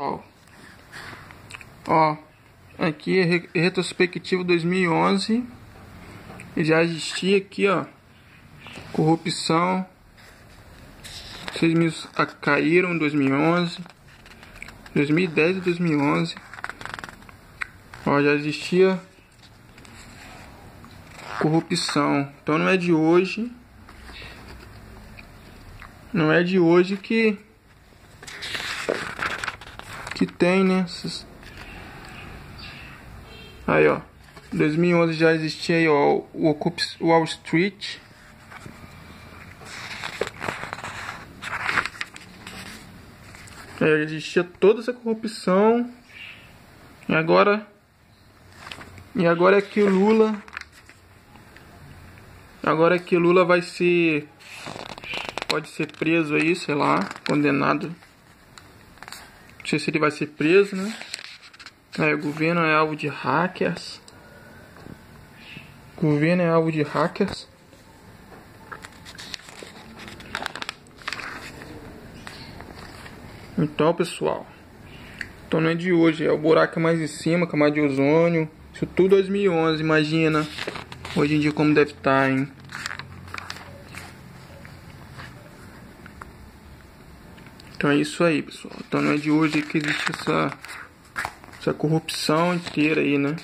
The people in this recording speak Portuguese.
Ó, ó aqui é retrospectivo 2011 já existia aqui, ó, corrupção. 6 mil caíram em 2011, 2010 e 2011. Ó, já existia corrupção. Então não é de hoje. Não é de hoje que que tem, né? Aí, ó. 2011 já existia aí, ó, o Wall Street. É, existia toda essa corrupção. E agora e agora é que o Lula agora é que o Lula vai ser pode ser preso aí, sei lá, condenado não sei se ele vai ser preso, né? É, o governo é alvo de hackers. O governo é alvo de hackers. Então, pessoal. Então não é de hoje, é o buraco mais em cima, camada de ozônio. Isso tudo 2011, imagina. Hoje em dia como deve estar, tá, hein? Então é isso aí, pessoal. Então não é de hoje que existe essa, essa corrupção inteira aí, né?